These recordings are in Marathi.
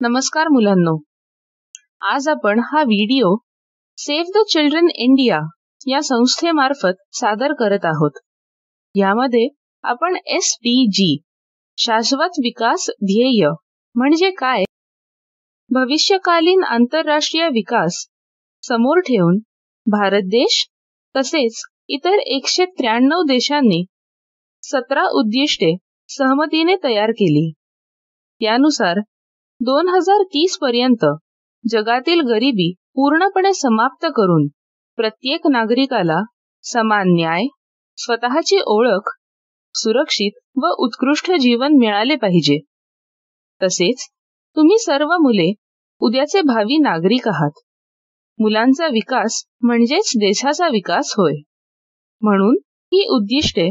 नमस्कार मुलांनो. आज आपण हा video save the children India या संस्थेमार्फत सादर करत आहोत. यामध्ये आपण एस पी जी शाश्वत विकास ध्येय म्हणजे काय? भविष्यकालीन आंतरराष्ट्रीय विकास समोर ठेवून भारत देश तसेच इतर एकशे त्र्याण्णव देशांनी सतरा उद्दिष्टे सहमतीने तयार केली. त्यानुसार दोन हजार तीस पर्यंत जगातील गरिबी पूर्णपणे समाप्त करून प्रत्येक नागरिकाला समान न्याय स्वतःची ओळख सुरक्षित व उत्कृष्ट जीवन मिळाले पाहिजे. तसेच तुम्ही सर्व मुले उद्याचे भावी नागरिक आहात. मुलांचा विकास म्हणजेच देशाचा विकास होय. म्हणून ही उद्दिष्टे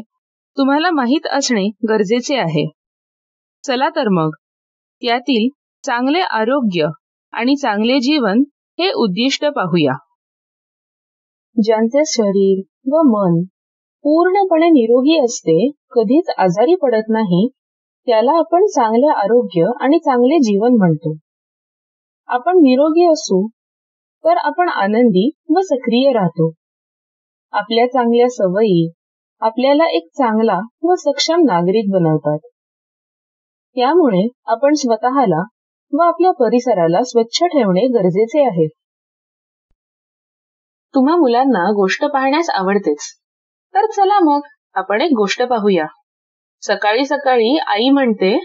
तुम्हाला माहीत असणे गरजेचे आहे. चला तर मग त्यातील चांगले आरोग्य आणि चांगले जीवन हे उद्दिष्ट पाहूया. ज्यांचे शरीर व मन पूर्णपणे निरोगी असते कधीच आजारी पडत नाही त्याला आपण चांगले आरोग्य आणि चांगले जीवन म्हणतो. आपण निरोगी असू तर आपण आनंदी व सक्रिय राहतो. आपल्या चांगल्या सवयी आपल्याला एक चांगला व सक्षम नागरिक बनवतात. त्यामुळे आपण स्वतःला व आपल्या परिसराला स्वच्छ ठेवणे गरजेचे आहे. तुम्हा मुलांना गोष्ट पाहण्यास आवडतेच. तर चला मग आपण एक गोष्ट पाहूया. सकाळी सकाळी आई म्हणते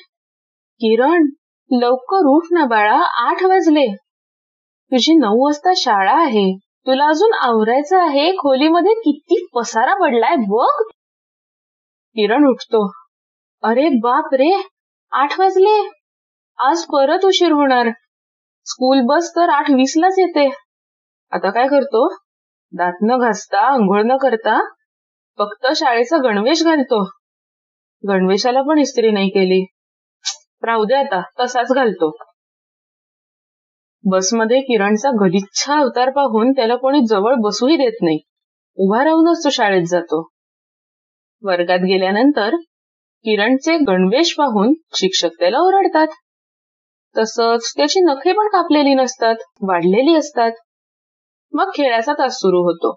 किरण लवकर उठ ना बाळा आठ वाजले. तुझी नऊ वाजता शाळा आहे. तुला अजून आवरायचं आहे? खोलीमध्ये किती पसारा पडलाय बघ. किरण उठतो. अरे बाप रे आठ वाजले. आज परत उशीर होणार. स्कूल बस तर आठ वीसलाच येते. आता काय करतो? दात न घासता आंघोळ न करता फक्त शाळेचा गणवेश घालतो. गणवेशाला पण इस्त्री नाही केली. राहू दे आता तसाच घालतो. बसमध्ये किरणचा गलिच्छा अवतार पाहून त्याला कोणी जवळ बसूही देत नाही. उभा राहूनच तो शाळेत जातो. वर्गात गेल्यानंतर किरणचे गणवेश पाहून शिक्षक त्याला ओरडतात. तसंच त्याची नखे पण कापलेली नसतात वाढलेली असतात. मग खेळाचा तास सुरू होतो.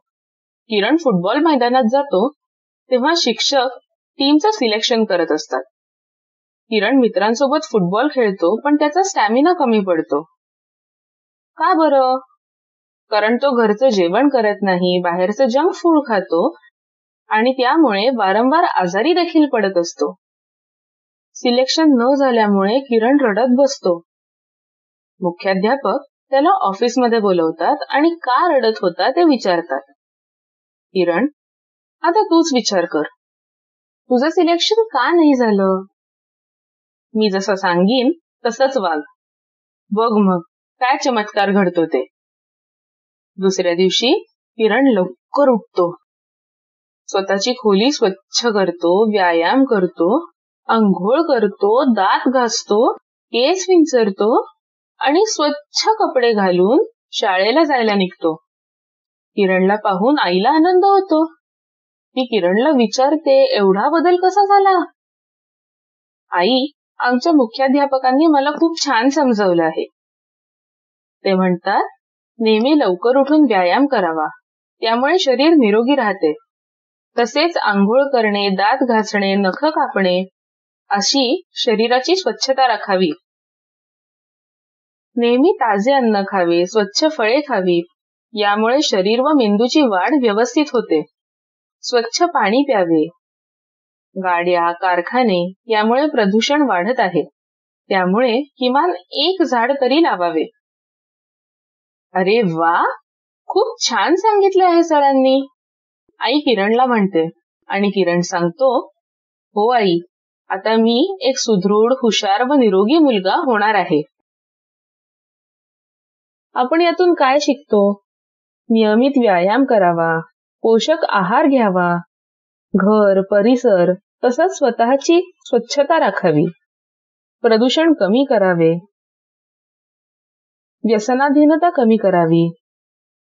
किरण फुटबॉल मैदानात जातो तेव्हा शिक्षक टीमचं सिलेक्शन करत असतात. किरण मित्रांसोबत फुटबॉल खेळतो पण त्याचा स्टॅमिना कमी पडतो. का बरं? कारण तो घरचं जेवण करत नाही बाहेरचं जंक फूड खातो आणि त्यामुळे वारंवार आजारी देखील पडत असतो. सिलेक्शन न झाल्यामुळे किरण रडत बसतो. मुख्याध्यापक त्याला ऑफिसमध्ये बोलवतात आणि का रडत होता ते विचारतात. किरण आता तूच विचार कर. तुझं सिलेक्शन का नाही झालं? मी जसं सांगीन तसंच वाघ बघ मग काय चमत्कार घडतो ते. दुसऱ्या दिवशी किरण लवकर उठतो. स्वतःची खोली स्वच्छ करतो व्यायाम करतो आंघोळ करतो दात घासतो केस विंचरतो आणि स्वच्छ कपडे घालून शाळेला जायला निघतो. किरणला पाहून आईला आनंद होतो. ती किरणला विचारते एवढा बदल कसा झाला? आई आमच्या मुख्याध्यापकांनी मला खूप छान समजवलं आहे. ते म्हणतात नेहमी लवकर उठून व्यायाम करावा. त्यामुळे शरीर निरोगी राहते. तसेच आंघोळ करणे दात घासणे नख कापणे अशी शरीराची स्वच्छता राखावी. नेहमी ताजे अन्न खावे स्वच्छ फळे खावी यामुळे शरीर व मेंदूची वाढ व्यवस्थित होते. स्वच्छ पाणी प्यावे. गाड्या कारखाने यामुळे प्रदूषण वाढत आहे. त्यामुळे किमान एक झाड तरी लावावे. अरे वा! खूप छान सांगितलं आहे सरांनी. आई किरणला म्हणते आणि किरण सांगतो हो आई आता मी एक सुदृढ हुशार व निरोगी मुलगा होणार आहे. आपण यातून काय शिकतो? नियमित व्यायाम करावा पोषक आहार घ्यावा घर परिसर तसंच स्वतःची स्वच्छता राखावी. प्रदूषण कमी करावे. व्यसनाधीनता कमी करावी.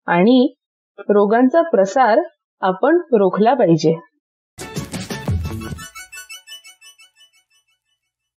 आणि रोगांचा प्रसार आपण रोखला पाहिजे.